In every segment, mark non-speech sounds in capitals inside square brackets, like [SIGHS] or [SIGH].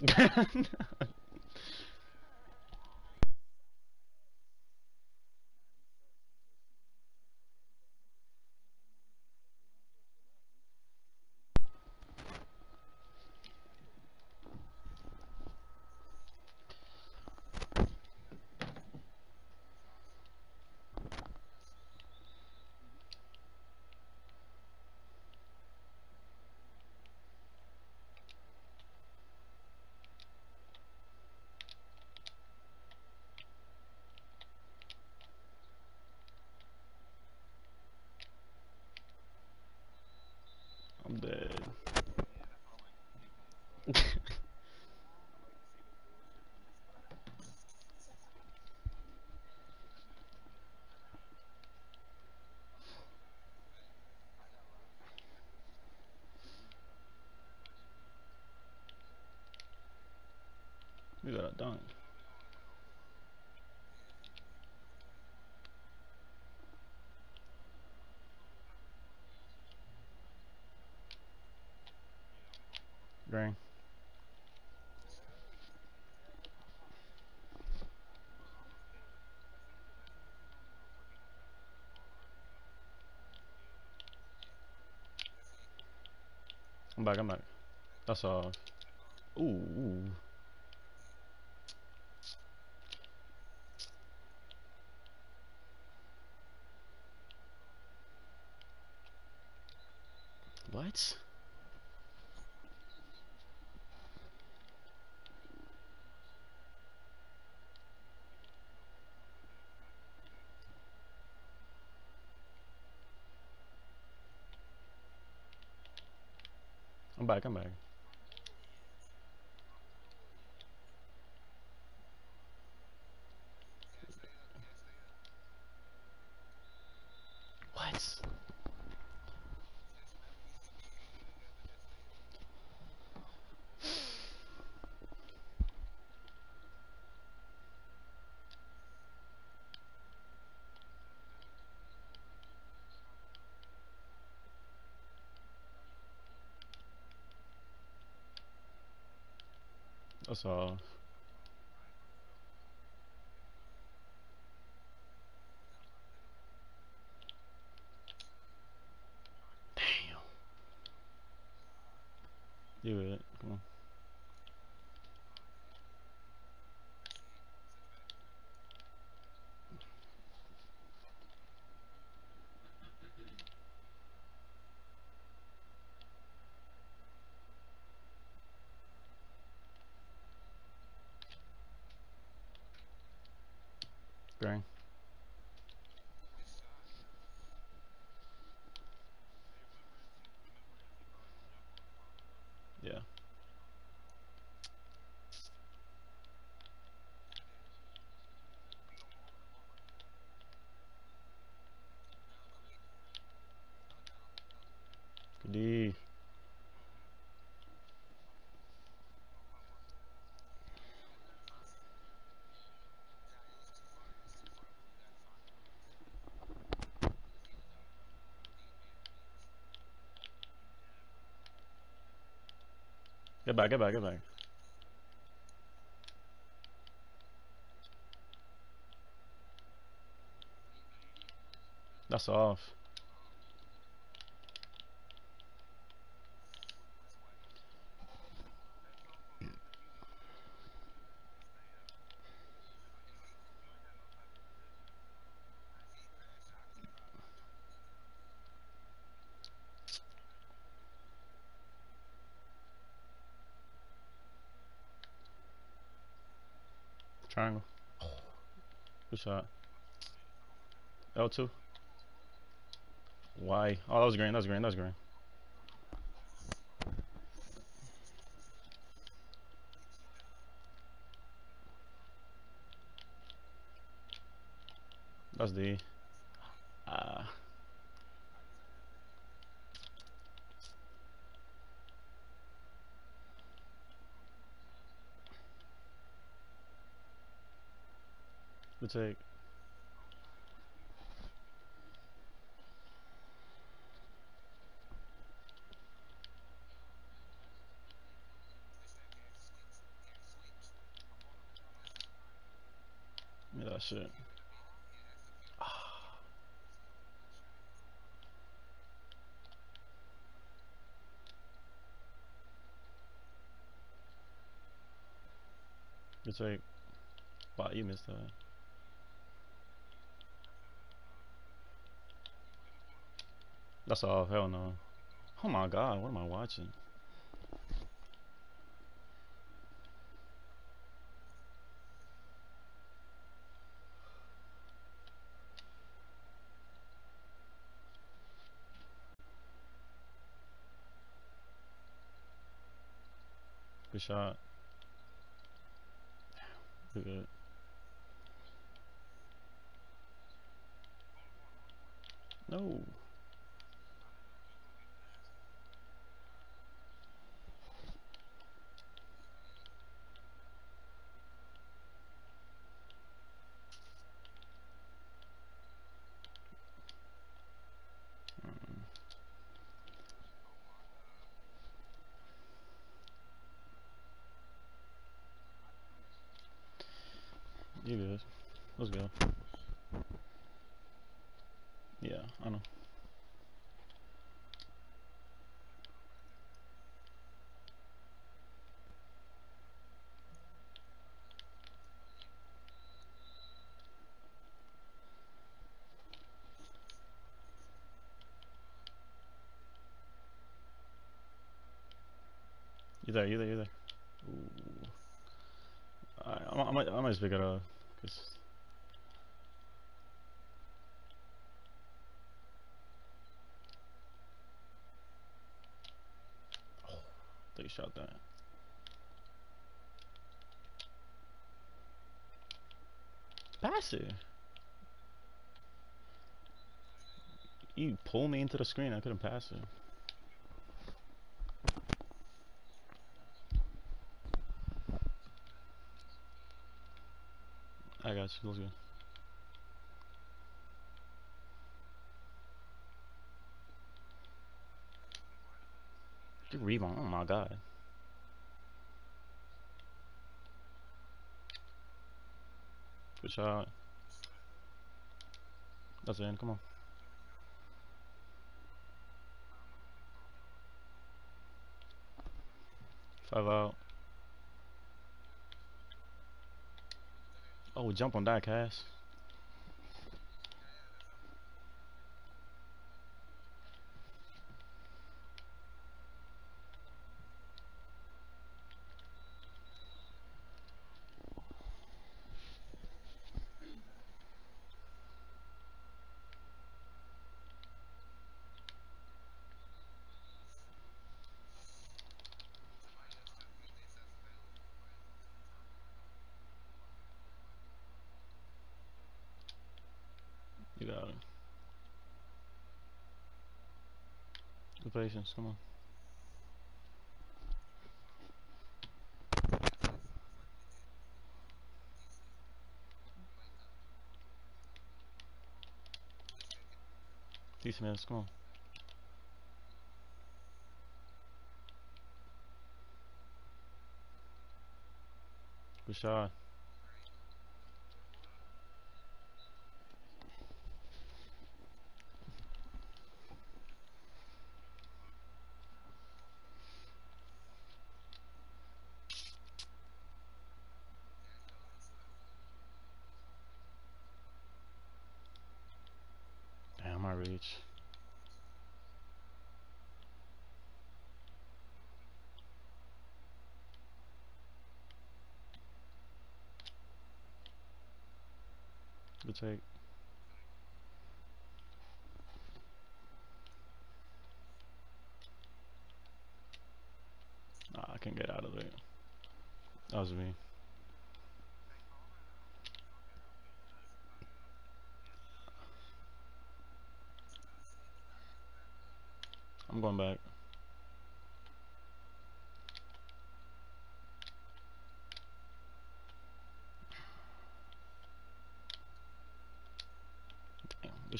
[LAUGHS] Dead. Dunk. Green. I'm back, I'm back. That's all. Ooh, ooh. What? I'm back, I'm back. What? That's all. Damn. Do it. Come on. Green. Yeah. Good D. Get back, get back, get back. That's off. Good shot. L2. Why? Oh, that was green, that was green, that was green. That's D. to take. Yeah, that shit. It's [SIGHS] like, wow, you missed that. That's all. Hell no. Oh my god, what am I watching? Good shot. Good. No. Mm. You good. Let's go. Yeah, I know. You there, you there, you there. Ooh. I, I, I might, I might just pick it up. Cause they shot that. Pass it. You pull me into the screen. I couldn't pass it. I got you. Let's go. Good rebound. Oh my god. Good shot. That's in. Come on. Five out. Oh, jump on that, Cass. You got it. Patience. Come on. Decent minutes. Come on. Good shot. Damn, I reach. Good take. Nah, I can get out of it. That was me. I'm going back.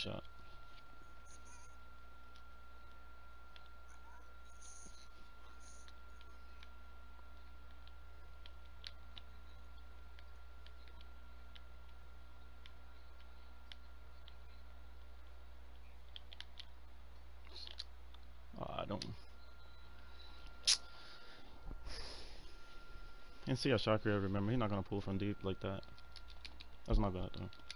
shot. Oh, and see how Shakira remember, he's not gonna pull from deep like that. That's my bad though.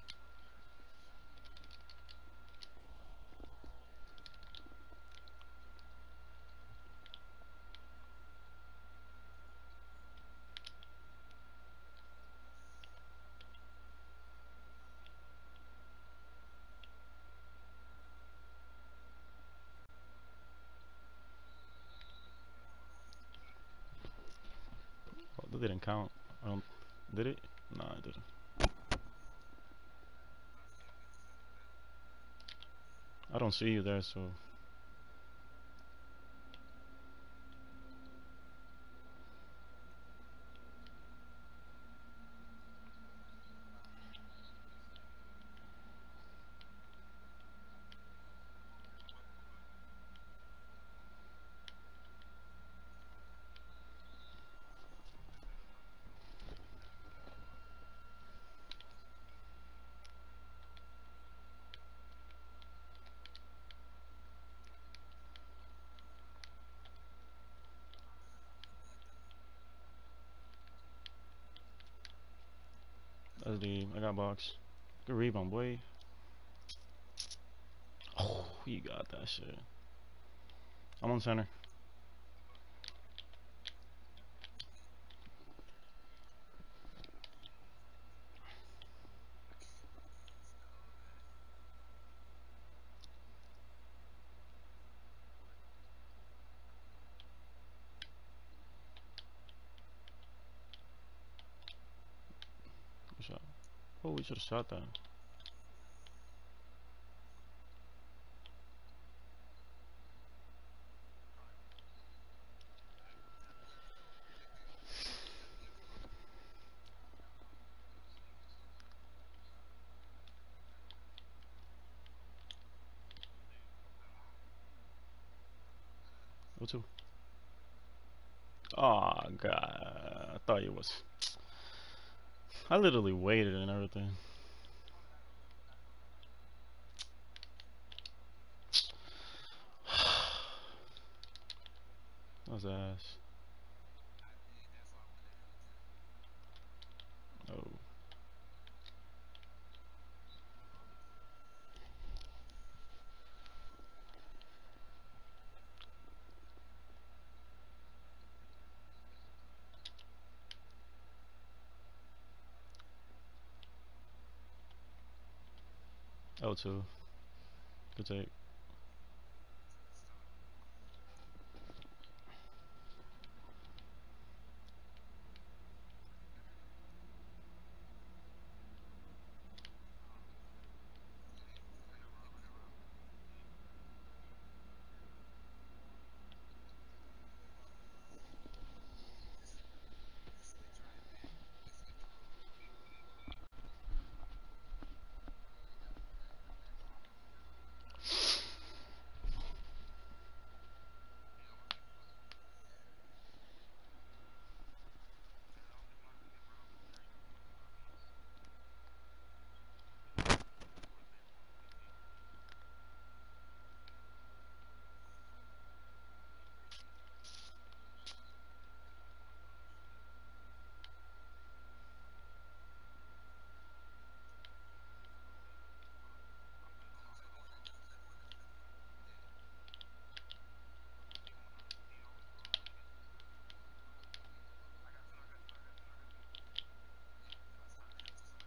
Count. I don't. Did it? No, it didn't. I don't see you there, so. The. I got box. Good rebound, boy. Oh, you got that shit. I'm on center. Good shot. Two? Oh ah, god, I thought it was. I literally waited and everything. That was ass. Oh. L2. Good take.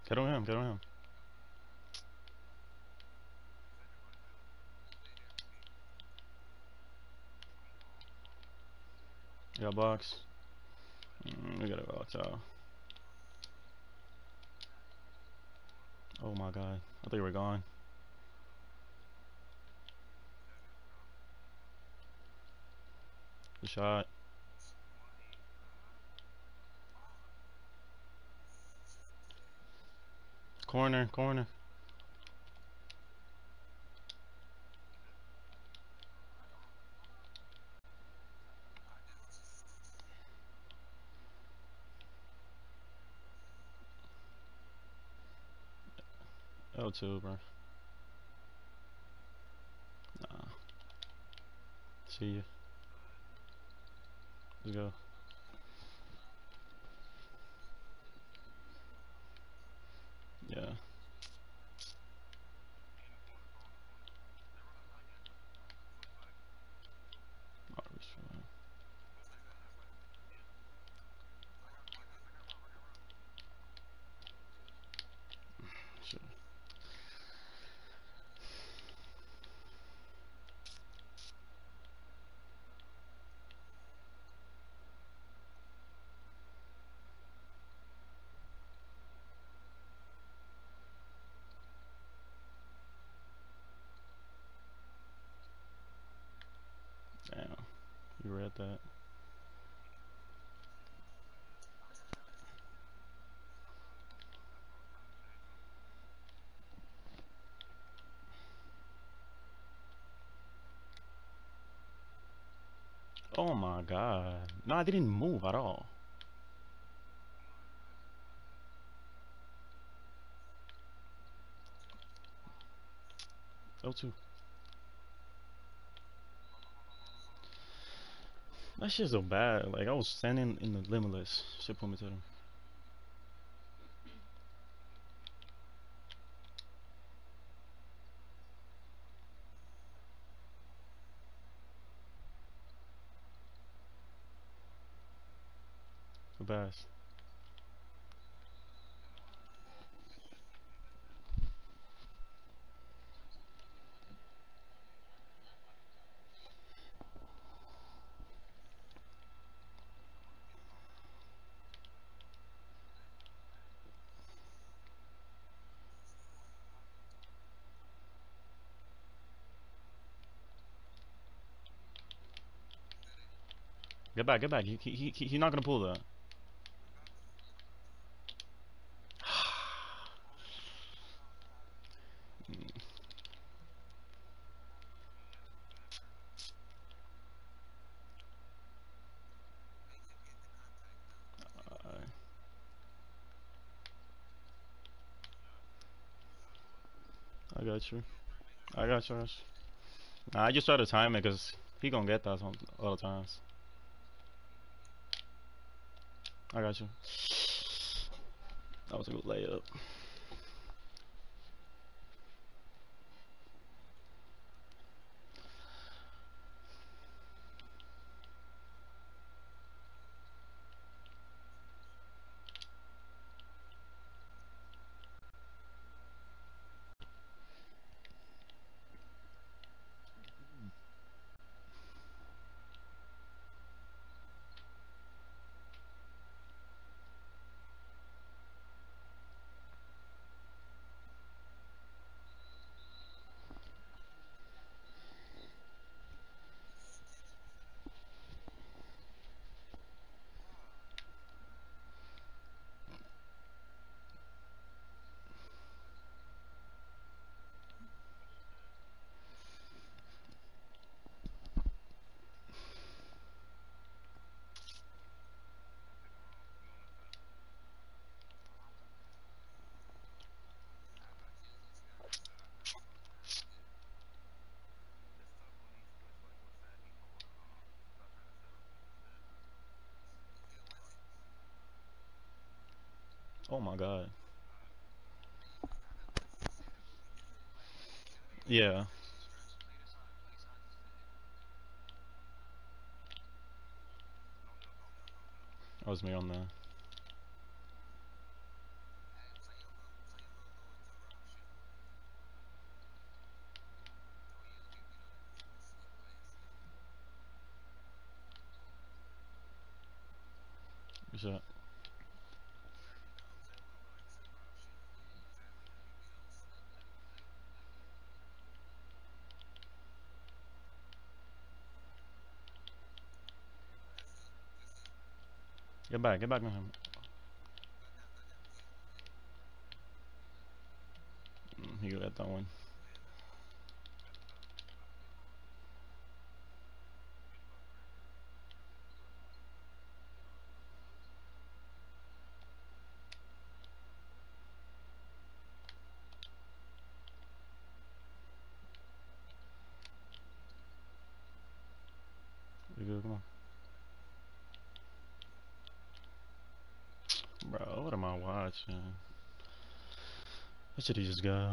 Get on him, get on him. Got box. Mm, we gotta go outside. Oh my god. I thought you were gone. Good shot. Corner, corner. L2, bro. Nah. See ya. Let's go. Yeah. Oh my god. No, I didn't move at all. L2. That shit's so bad. Like, I was standing in the limitless. Shit put me to them. Best. Get back, get back. He, he, he, he's not gonna pull that. I I got you. Nah, I just try to time it because he gonna get that some other times. I got you. [SIGHS] That was a good layup. Oh my god. Yeah. That was me on there. What's that? Get back, get back him. Mm, he got that one. We good, come on. Bro, what am I should just go?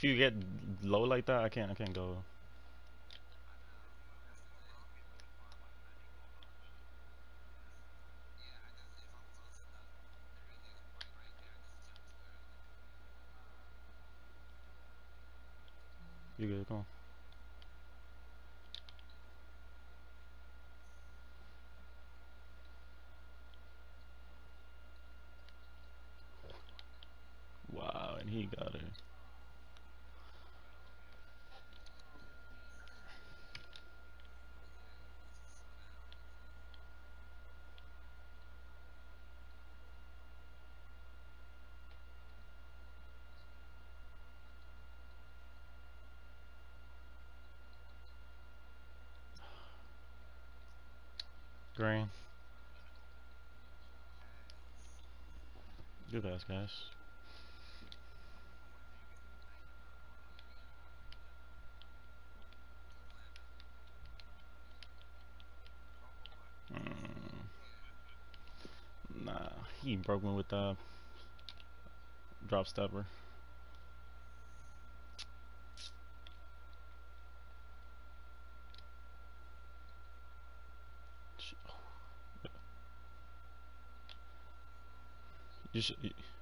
If you get low like that, I can't. I can't go. You good? Come on. Wow, and he got it. Green. Good ass guys. Mm. Nah, he broke me with the drop stepper. You sh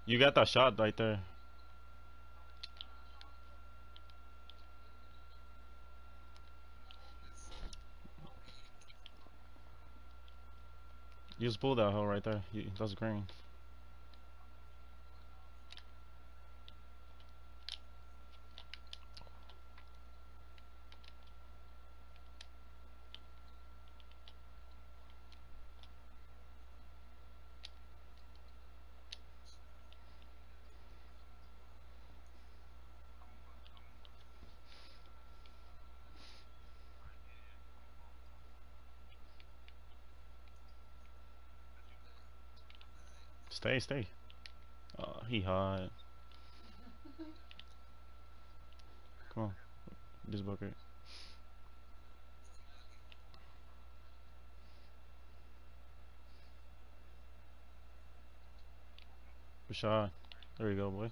you got that shot right there. You just pulled that hole right there. That's green. Stay, stay. Uh, he hot. Come on, this bucket. Shot. There you go, boy.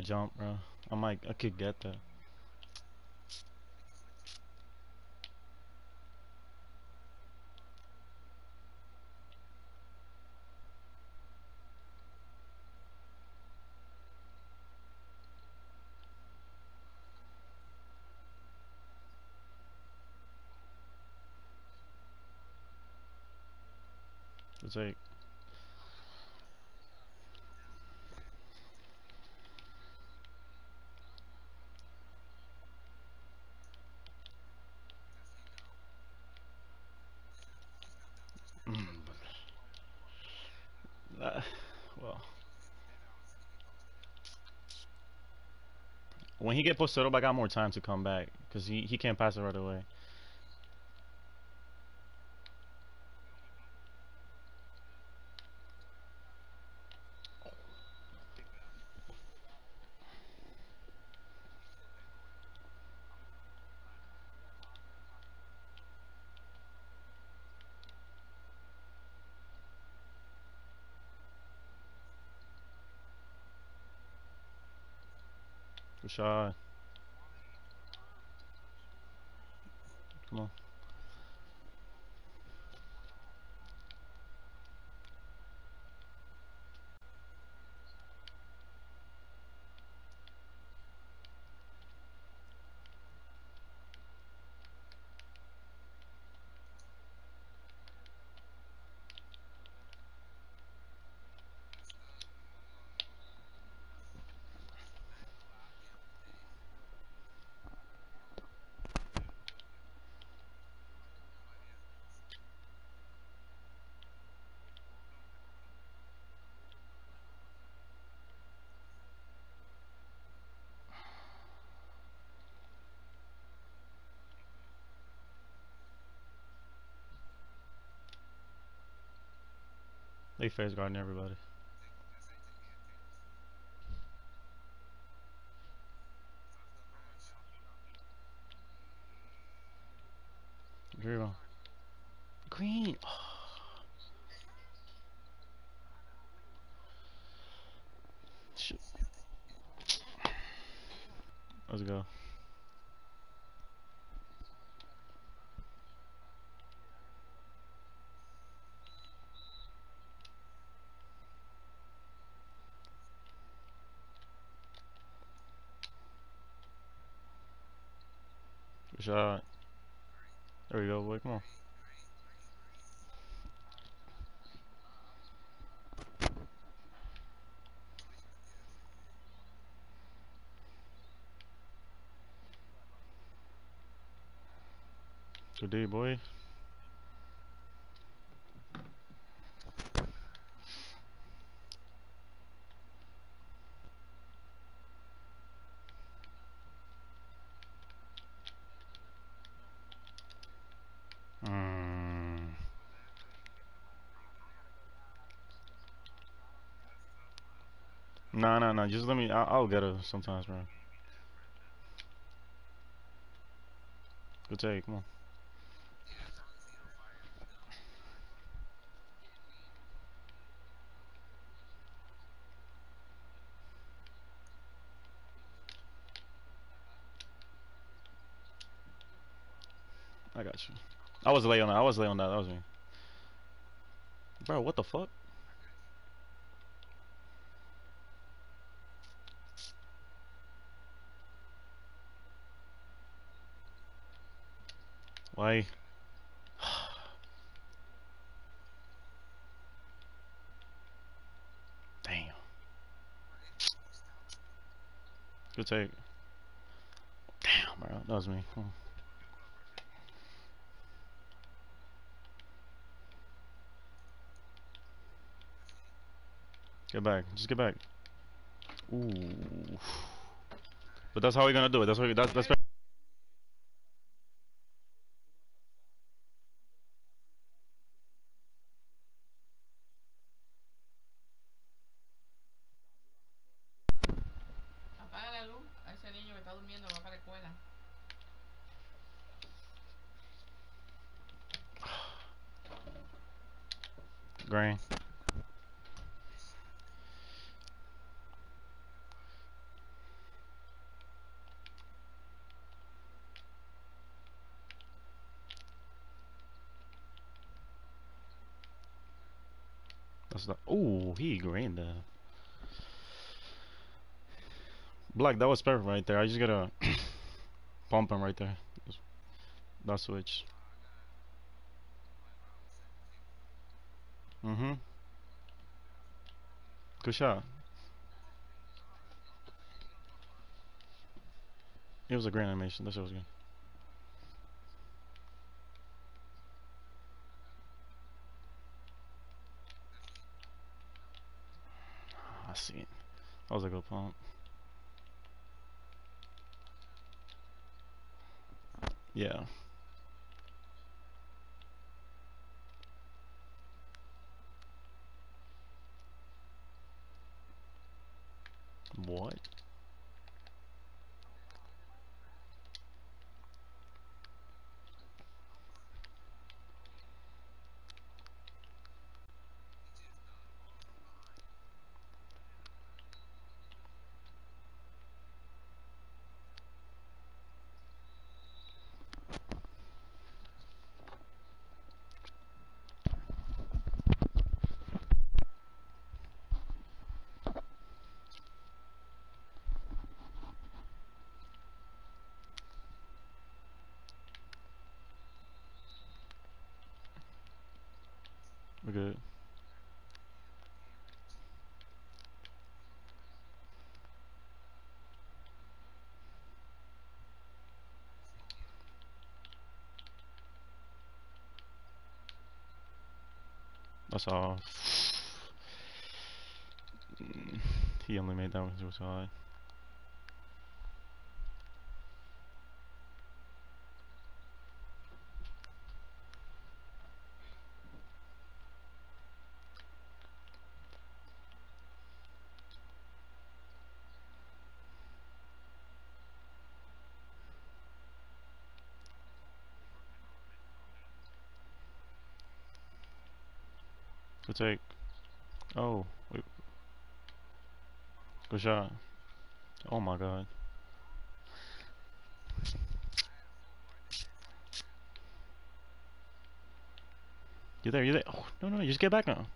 Jump, bro. I might, I could get that. It's like, mm, uh, well, when he get posted up, I got more time to come back because he he can't pass it right away. Good shot. Come on. They face guarding everybody. Drew. Green. [SIGHS] Let's go. Shot. There we go, boy. Come on. Good day, boy. Mm. Nah. Just let me. I'll, I'll get her sometimes, bro. Good take. Come on. I got you. I was late on that. I was late on that. That was me. Bro, what the fuck? Why? [SIGHS] Damn. Good take. Damn, bro. That was me. Hmm. Get back. Just get back. Ooh. But that's how we're gonna do it. That's what. That's that's. He green. Black, that was perfect right there. I just gotta [COUGHS] pump him right there. That switch. Mm-hmm. Good shot. It was a great animation. That shit was good. I see. That was a good pump. Yeah. What? Good. That's all. [SIGHS] He only made that one because high. Take. Oh, wait. Good shot. Oh my god. You there? You there? Oh, no, no, You just get back now.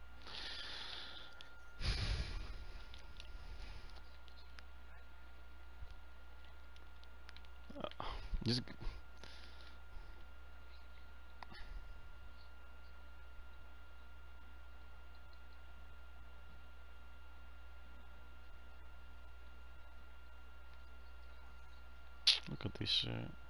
Uh, Just look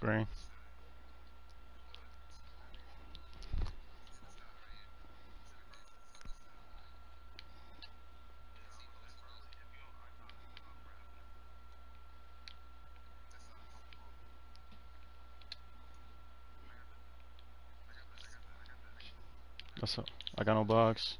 Green. That's up. I got no box.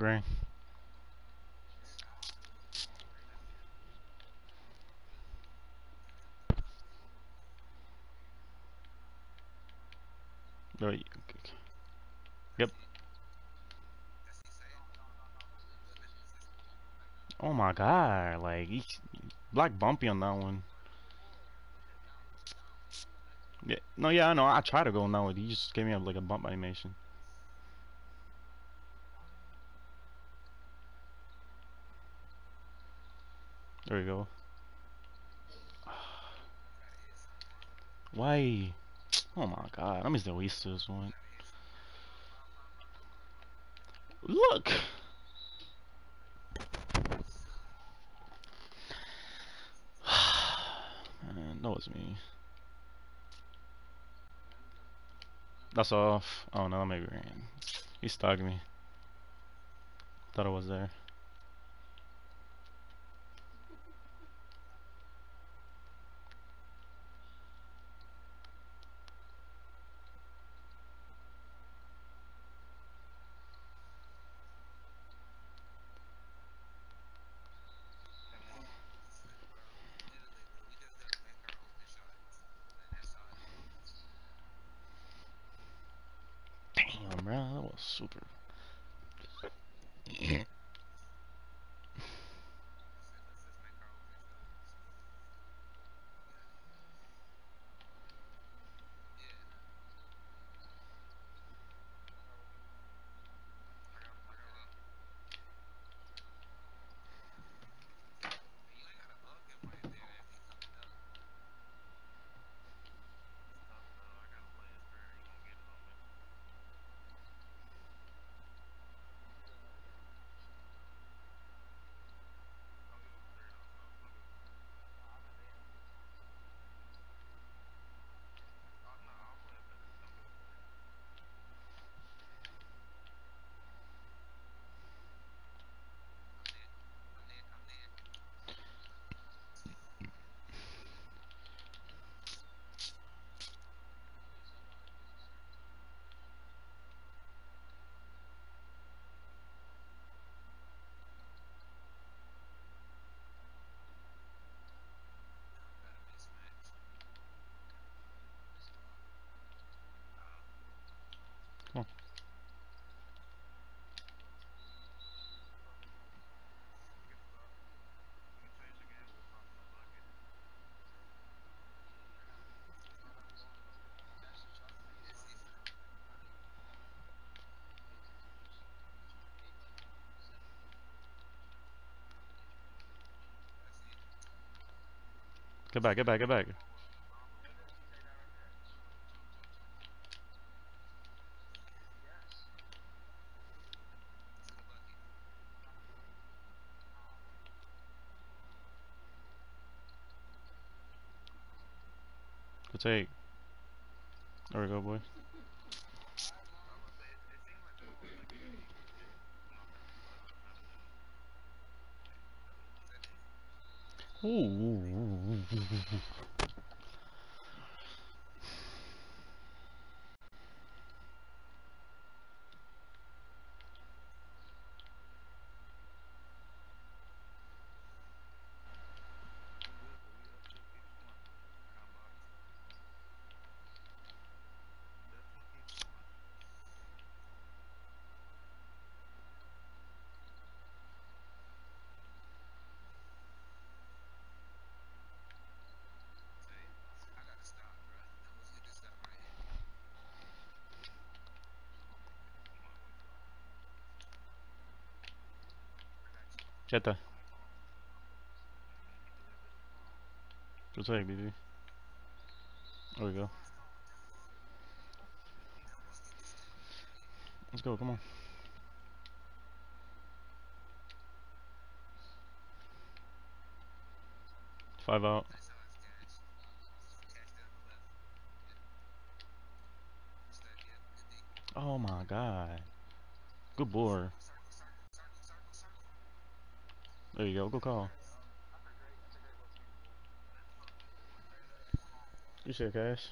Green. Oh, no, Yep. Oh my god, like he black bumpy on that one. Yeah, no, yeah, I know. I tried to go on that one. He just gave me a, like a bump animation. There we go. Why? Oh my god, I missed the waste this one. Look! [SIGHS] Man, that was me. That's off. Oh no, maybe rain. He stuck me. Thought I was there. Come on. Get back, get back, get back. Take. There we go, boy. Ooh. That. Good take, BD. There we go. Let's go, come on. Five out. Oh my god. Good board. There you go, good call. You said cash.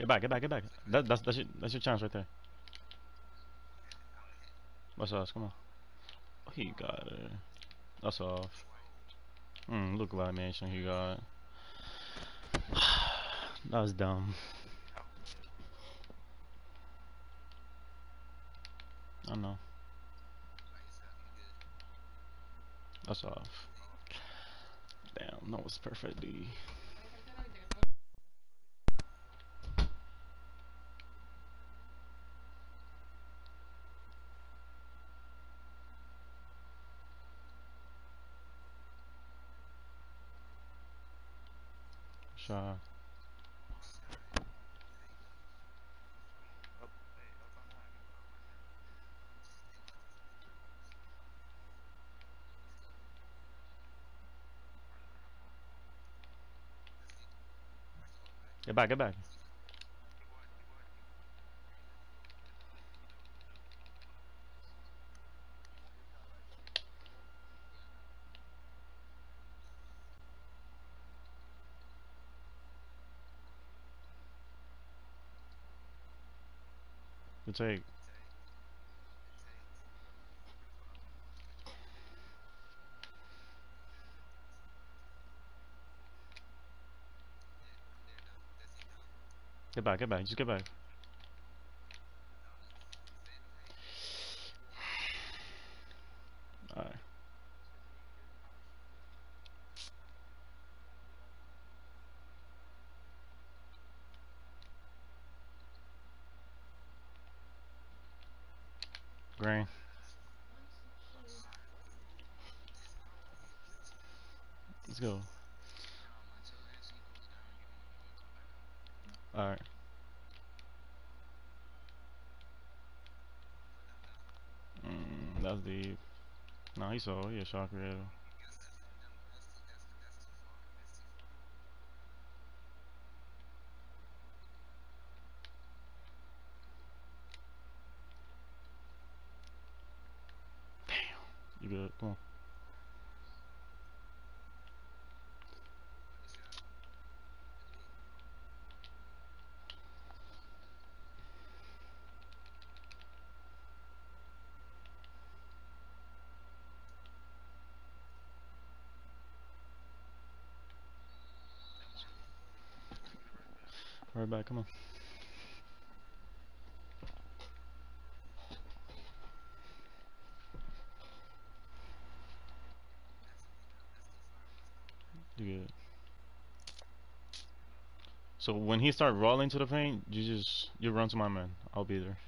Get back, get back, get back. That, that's that's your, that's your chance right there. What's us? Come on. Oh, he got it. That's off. Hmm, look like mansion he got. [SIGHS] that was dumb. I know. That's off. Damn, that was perfect D. Shot. Get back, get back. Good take. Get back, get back, just get back. Alright. Green. Let's go. Alright. Mm, that's deep. Nah, he saw. He. You good? Come on. Right back, come on. You. So when he start rolling to the paint, you just you run to my man. I'll be there.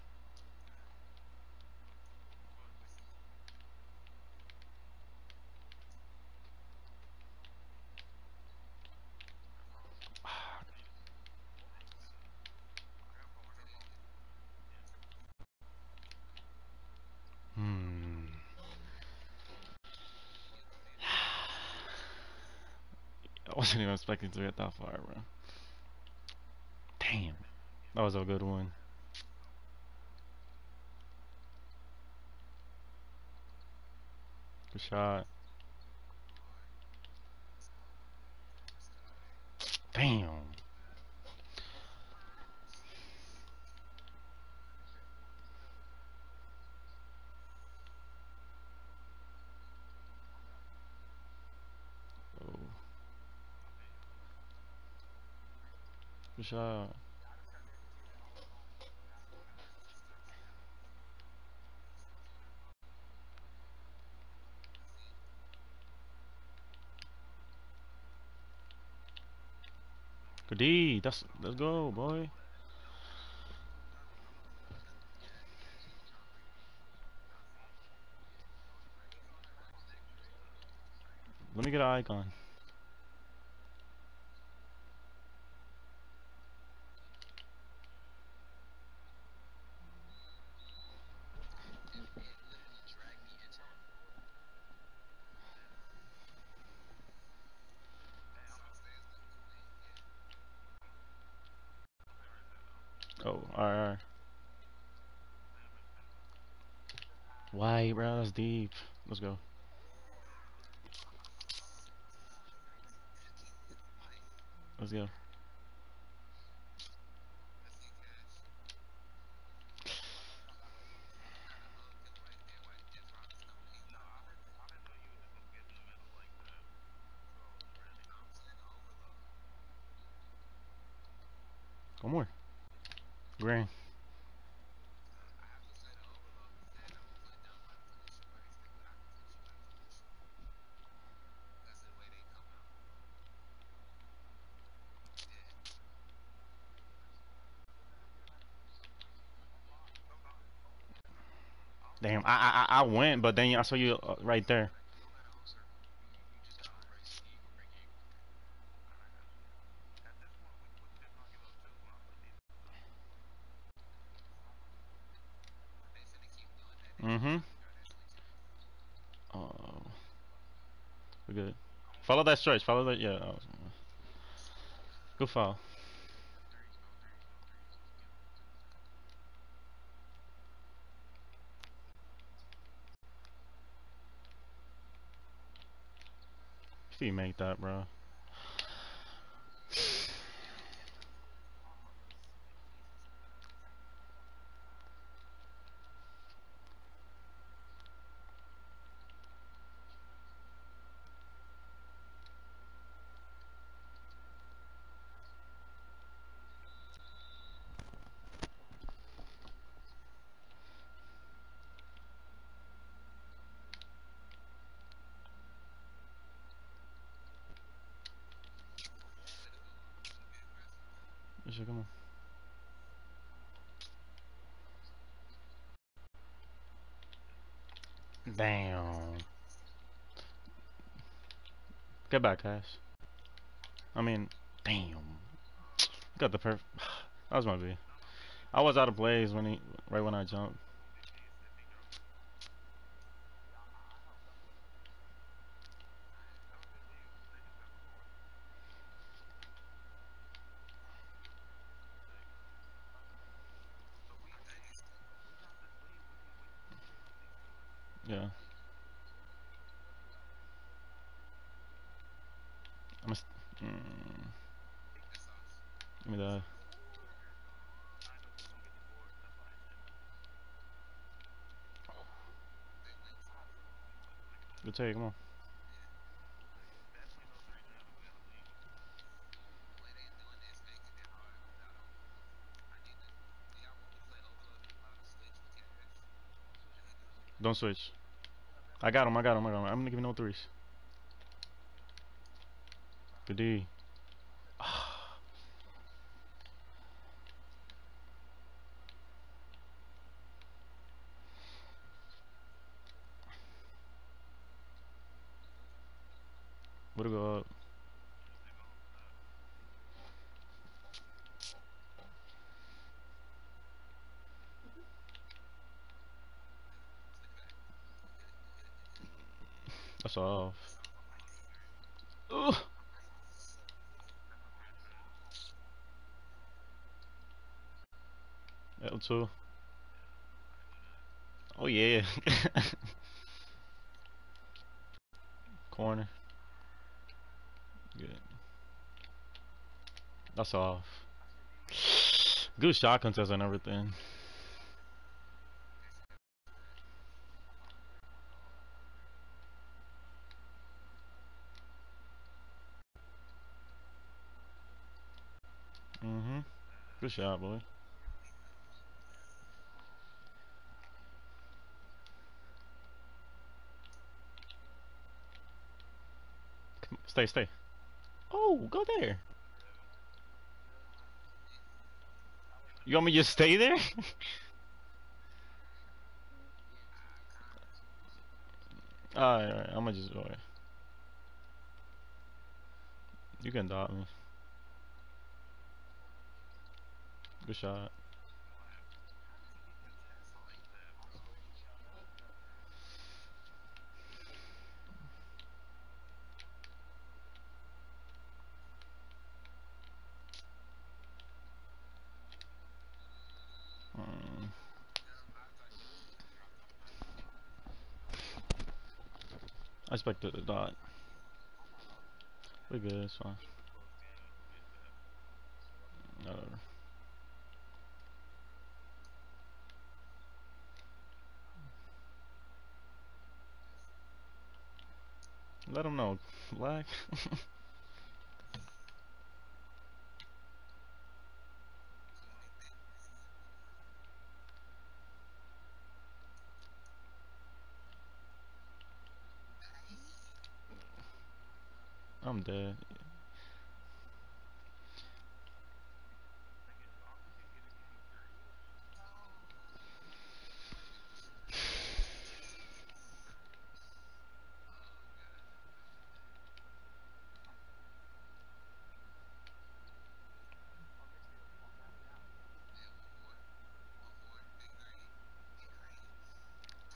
Hmm. I [LAUGHS] wasn't even expecting to get that far, bro. Damn. That was a good one. Good shot. Damn. Oh. Shot. Good D. That's let's go, boy. Let me get an icon. Alright. Bro, that's deep. Let's go. Let's go. One more. Green. Damn, I went, but then I saw you uh, right there. Mm-hmm. Oh, we're good. Follow that stretch. Follow that. Yeah. Oh. Good foul. You make that, bro. Come on. Damn. Get back, Cash. I mean, damn. Got the perfect. [SIGHS] That was my B. I was out of plays when he, right when I jumped. Yeah. Mm. Give me that. Good take, on. Don't switch. I got him, I got him, I got him. I'm gonna give you no threes. Good D. Would go up. That's off. Ugh. L2. Oh yeah. [LAUGHS] Corner. Good. That's off. Good shot contest and everything. Mm-hmm. Good shot, boy. Come- Stay, stay. Oh, go there. You want me to just stay there? [LAUGHS] Alright, alright, I'm gonna just alright. You can dot me. Good shot. Mm. I expected a dot. We good, it's fine. Let him know. Black. [LAUGHS] I'm dead.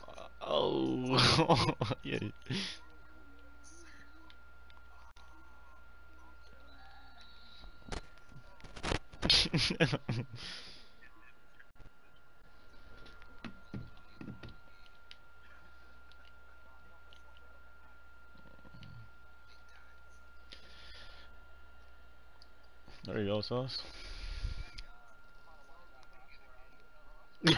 Uh, oh, yeah. There you go, sauce. [LAUGHS]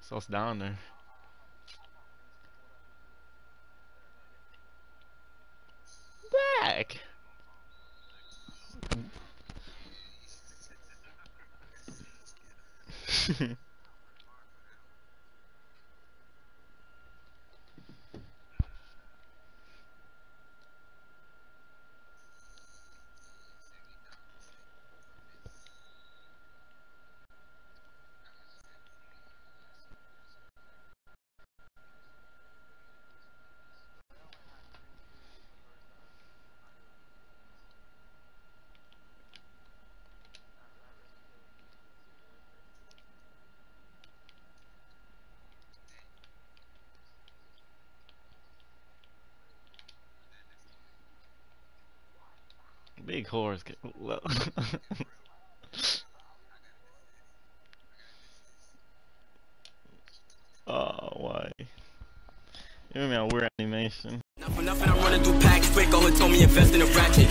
sauce down there. back. [LAUGHS] [LAUGHS] oh, why? Give me a weird animation. Not for nothing, I'm running through packs quick. Told me invest in a ratchet.